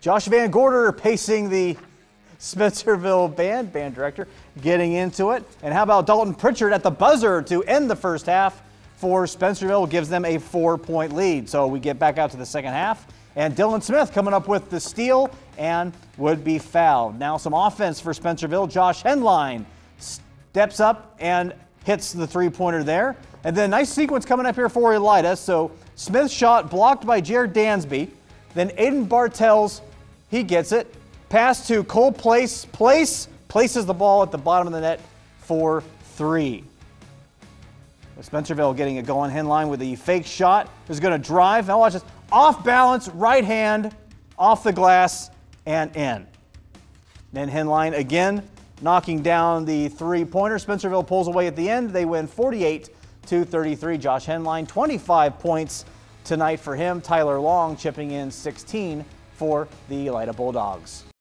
Josh Van Gorder pacing the Spencerville band, band director, getting into it. And how about Dalton Pritchard at the buzzer to end the first half for Spencerville, gives them a four point lead. So we get back out to the second half. And Dylan Smith coming up with the steal and would be fouled. Now some offense for Spencerville. Josh Henline steps up and hits the three pointer there. And then nice sequence coming up here for Elida. So Smith shot blocked by Jared Dansby. Then Aiden Bartels, he gets it. Pass to Cole Place. Place places the ball at the bottom of the net for three. Spencerville getting it going. Henline with the fake shot is going to drive. Now watch this. Off balance, right hand, off the glass, and in. Then Henline again knocking down the three pointer. Spencerville pulls away at the end. They win 48 to 33. Josh Henline, 25 points tonight for him. Tyler Long chipping in 16 for the Elida Bulldogs.